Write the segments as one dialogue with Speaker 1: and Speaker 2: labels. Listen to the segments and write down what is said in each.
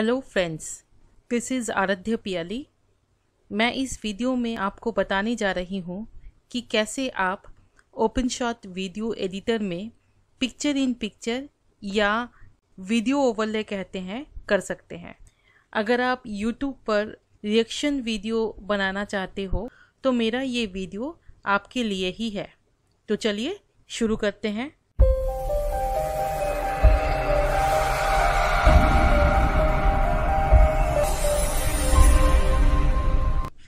Speaker 1: Hello friends this is आराध्य पियाली मैं इस वीडियो में आपको बताने जा रही हूँ कि कैसे आप ओपन शॉट वीडियो एडिटर में पिक्चर इन पिक्चर या वीडियो ओवरले कहते हैं, कर सकते हैं। अगर आप यूट्यूब पर रिएक्शन वीडियो बनाना चाहते हो तो मेरा ये वीडियो आपके लिए ही है। तो चलिए शुरू करते हैं।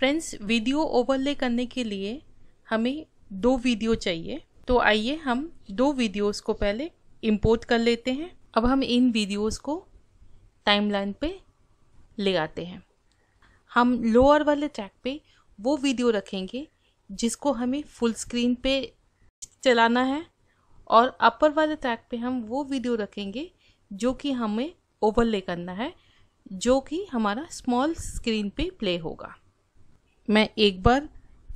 Speaker 1: फ्रेंड्स, वीडियो ओवरले करने के लिए हमें दो वीडियो चाहिए। तो आइए हम दो वीडियोस को पहले इंपोर्ट कर लेते हैं। अब हम इन वीडियोस को टाइमलाइन पे ले आते हैं। हम लोअर वाले ट्रैक पे वो वीडियो रखेंगे जिसको हमें फुल स्क्रीन पे चलाना है और अपर वाले ट्रैक पे हम वो वीडियो रखेंगे जो कि हमें ओवरले करना है, जो कि हमारा स्मॉल स्क्रीन पे प्ले होगा। मैं एक बार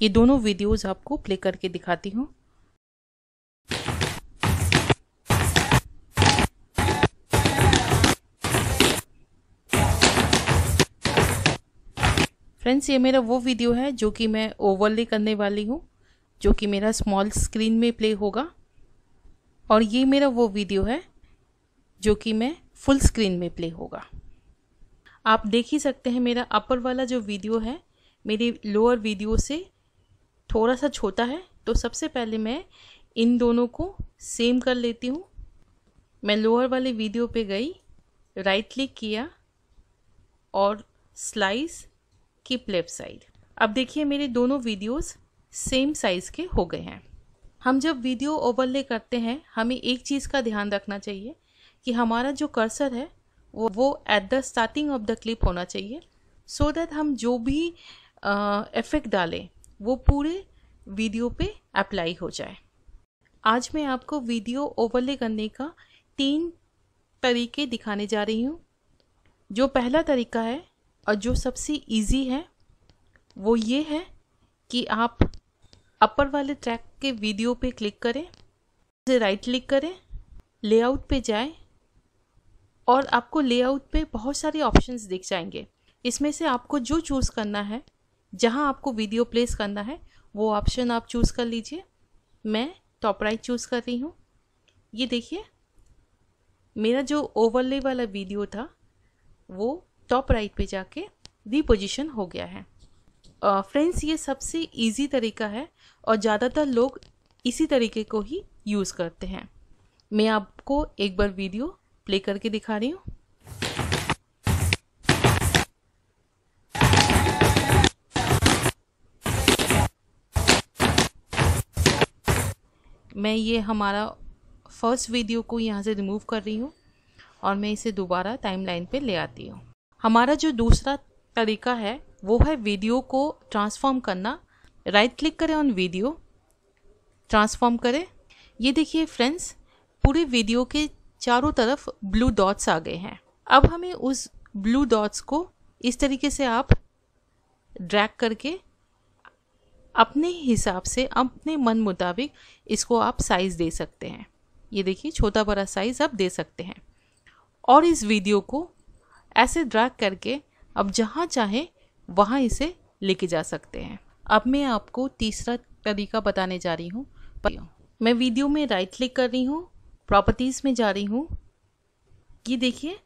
Speaker 1: ये दोनों वीडियोस आपको प्ले करके दिखाती हूँ। फ्रेंड्स ये मेरा वो वीडियो है जो कि मैं ओवरले करने वाली हूँ, जो कि मेरा स्मॉल स्क्रीन में प्ले होगा। और ये मेरा वो वीडियो है जो कि मैं फुल स्क्रीन में प्ले होगा। आप देख ही सकते हैं मेरा अपर वाला जो वीडियो है मेरी लोअर वीडियो से थोड़ा सा छोटा है तो सबसे पहले मैं इन दोनों को सेम कर लेती हूँ। मैं लोअर वाले वीडियो पे गई राइट क्लिक किया और स्लाइस कीप लेफ़्ट साइड अब देखिए मेरे दोनों वीडियोस सेम साइज़ के हो गए हैं। हम जब वीडियो ओवरले करते हैं, हमें एक चीज़ का ध्यान रखना चाहिए कि हमारा जो कर्सर है, वो वो at the starting of the clip होना चाहिए। सो so दैट हम जो भी इफ़ेक्ट डालें, वो पूरे वीडियो पे अप्लाई हो जाए। आज मैं आपको वीडियो ओवरले करने का तीन तरीके दिखाने जा रही हूँ। जो पहला तरीका है और जो सबसे इजी है, वो ये है कि आप अपर वाले ट्रैक के वीडियो पे क्लिक करें राइट क्लिक करें लेआउट पे जाएँ और आपको लेआउट पे बहुत सारे ऑप्शंस दिख जाएँगे। इसमें से आपको जो चूज़ करना है जहाँ आपको वीडियो प्लेस करना है, वो ऑप्शन आप चूज़ कर लीजिए। मैं टॉप राइट चूज़ कर रही हूँ। ये देखिए, मेरा जो ओवरले वाला वीडियो था, वो टॉप राइट पे जाके रिपोजिशन हो गया है। फ्रेंड्स ये सबसे इजी तरीका है और ज़्यादातर लोग इसी तरीके को ही यूज़ करते हैं। मैं आपको एक बार वीडियो प्ले करके दिखा रही हूँ। मैं ये हमारा फ़र्स्ट वीडियो को यहाँ से रिमूव कर रही हूँ और मैं इसे दोबारा टाइमलाइन पे ले आती हूँ। हमारा जो दूसरा तरीका है, वो है वीडियो को ट्रांसफॉर्म करना। राइट क्लिक करें ऑन वीडियो ट्रांसफॉर्म करें। ये देखिए फ्रेंड्स पूरे वीडियो के चारों तरफ़ ब्लू डॉट्स आ गए हैं। अब हमें उस ब्लू डॉट्स को इस तरीके से आप ड्रैग करके अपने हिसाब से, अपने मन मुताबिक इसको आप साइज़ दे सकते हैं। ये देखिए, छोटा बड़ा साइज़ आप दे सकते हैं। और इस वीडियो को ऐसे ड्रैग करके अब जहाँ चाहें, वहाँ इसे लेके जा सकते हैं। अब मैं आपको तीसरा तरीका बताने जा रही हूँ। मैं वीडियो में राइट क्लिक कर रही हूँ प्रॉपर्टीज़ में जा रही हूँ। ये देखिए,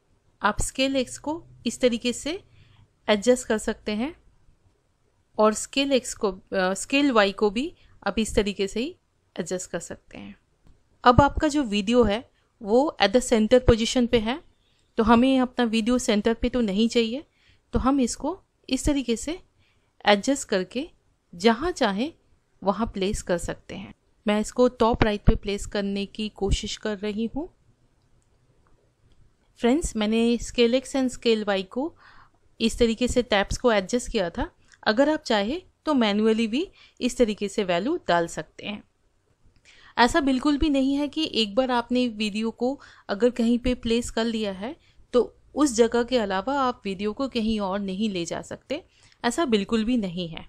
Speaker 1: आप स्केल एक्स को इस तरीके से एडजस्ट कर सकते हैं। और स्केल एक्स को स्केल वाई को भी आप इस तरीके से ही एडजस्ट कर सकते हैं। अब आपका जो वीडियो है, वो एट द सेंटर पोजिशन पे है तो हमें अपना वीडियो सेंटर पे तो नहीं चाहिए तो हम इसको इस तरीके से एडजस्ट करके जहाँ चाहें वहाँ प्लेस कर सकते हैं। मैं इसको टॉप राइट पे प्लेस करने की कोशिश कर रही हूँ। फ्रेंड्स मैंने scale X and scale Y को इस तरीके से टैप्स को एडजस्ट किया था अगर आप चाहे तो मैनुअली भी इस तरीके से वैल्यू डाल सकते हैं। ऐसा बिल्कुल भी नहीं है कि एक बार आपने वीडियो को अगर कहीं पे प्लेस कर लिया है तो उस जगह के अलावा आप वीडियो को कहीं और नहीं ले जा सकते। ऐसा बिल्कुल भी नहीं है।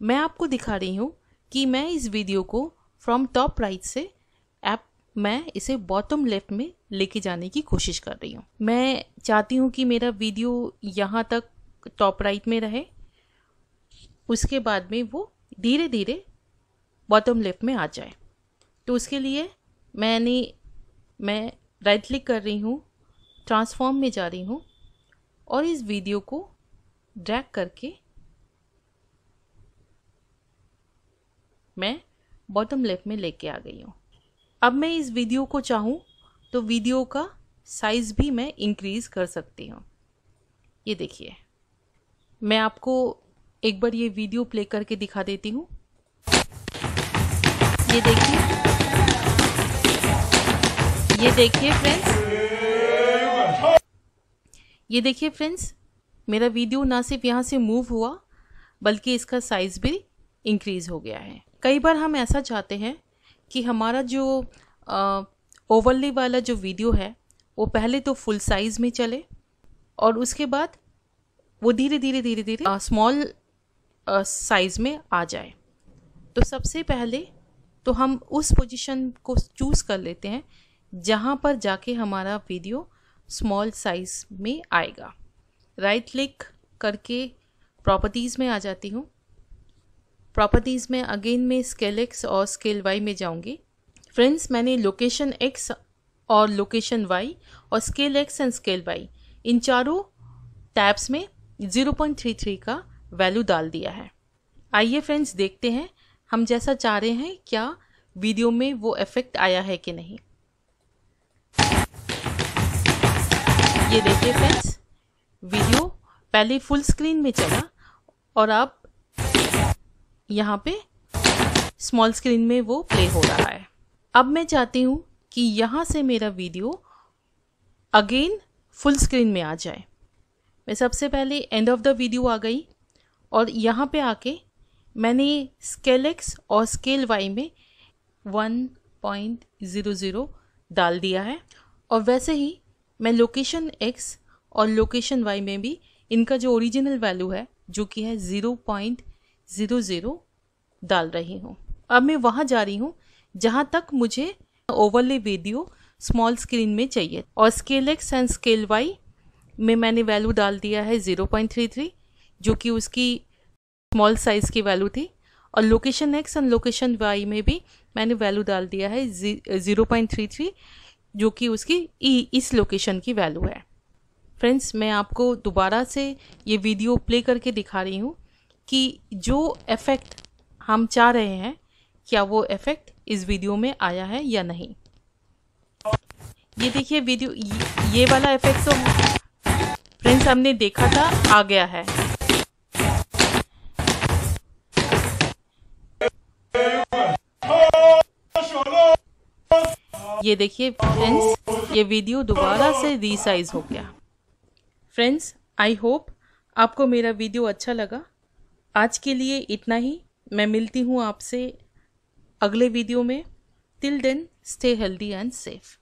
Speaker 1: मैं आपको दिखा रही हूँ कि मैं इस वीडियो को फ्रॉम टॉप राइट से ऐप मैं इसे बॉटम लेफ़्ट में लेके जाने की कोशिश कर रही हूँ। मैं चाहती हूँ कि मेरा वीडियो यहाँ तक टॉप राइट में रहे उसके बाद में वो धीरे धीरे बॉटम लेफ़्ट में आ जाए। तो उसके लिए मैंने, मैं राइट क्लिक कर रही हूँ ट्रांसफॉर्म में जा रही हूँ और इस वीडियो को ड्रैग करके मैं बॉटम लेफ़्ट में लेके आ गई हूँ। अब मैं इस वीडियो को चाहूँ तो वीडियो का साइज़ भी मैं इंक्रीज़ कर सकती हूँ। ये देखिए, मैं आपको एक बार ये वीडियो प्ले करके दिखा देती हूँ। ये देखिए। ये देखिए फ्रेंड्स ये देखिए फ्रेंड्स मेरा वीडियो ना सिर्फ़ यहाँ से मूव हुआ, बल्कि इसका साइज़ भी इंक्रीज़ हो गया है। कई बार हम ऐसा चाहते हैं कि हमारा जो ओवरले वाला जो वीडियो है, वो पहले तो फुल साइज़ में चले, और उसके बाद वो धीरे धीरे धीरे धीरे स्मॉल साइज़ में आ जाए। तो सबसे पहले तो हम उस पोजीशन को चूज़ कर लेते हैं, जहाँ पर जाके हमारा वीडियो स्मॉल साइज़ में आएगा। राइट क्लिक करके प्रॉपर्टीज़ में आ जाती हूँ। प्रॉपर्टीज़ में अगेन में स्केल एक्स और स्केल वाई में जाऊँगी। फ्रेंड्स मैंने लोकेशन एक्स और लोकेशन वाई और scale X and scale Y इन चारों टैब्स में 0.33 का वैल्यू डाल दिया है। आइए फ्रेंड्स देखते हैं हम जैसा चाह रहे हैं क्या वीडियो में वो इफ़ेक्ट आया है कि नहीं। ये देखिए फ्रेंड्स वीडियो पहले फुल स्क्रीन में चला और अब यहाँ पे स्मॉल स्क्रीन में वो प्ले हो रहा है। अब मैं चाहती हूँ कि यहाँ से मेरा वीडियो अगेन फुल स्क्रीन में आ जाए। मैं सबसे पहले एंड ऑफ़ द वीडियो आ गई। और यहाँ पे आके मैंने स्केल एक्स और स्केल वाई में वन पॉइंट ज़ीरो ज़ीरो डाल दिया है। और वैसे ही मैं लोकेशन एक्स और लोकेशन वाई में भी इनका जो ओरिजिनल वैल्यू है, जो कि है ज़ीरो पॉइंट ज़ीरो ज़ीरो डाल रही हूँ। अब मैं वहाँ जा रही हूँ, जहाँ तक मुझे ओवरले वीडियो स्मॉल स्क्रीन में चाहिए। और scale X and scale Y में मैंने वैल्यू डाल दिया है ज़ीरो पॉइंट थ्री थ्री जो कि उसकी स्मॉल साइज़ की वैल्यू थी। और location X and location Y में भी मैंने वैल्यू डाल दिया है ज़ीरो पॉइंट थ्री थ्री जो कि उसकी ई इस लोकेशन की वैल्यू है। फ्रेंड्स मैं आपको दोबारा से ये वीडियो प्ले करके दिखा रही हूँ कि जो इफ़ेक्ट हम चाह रहे हैं, क्या वो इफ़ेक्ट इस वीडियो में आया है या नहीं। ये देखिए वीडियो ये वाला इफ़ेक्ट तो फ्रेंड्स हमने देखा था, आ गया है। ये देखिए फ्रेंड्स ये वीडियो दोबारा से रीसाइज हो गया। फ्रेंड्स आई होप आपको मेरा वीडियो अच्छा लगा। आज के लिए इतना ही। मैं मिलती हूँ आपसे अगले वीडियो में। Till then stay healthy and safe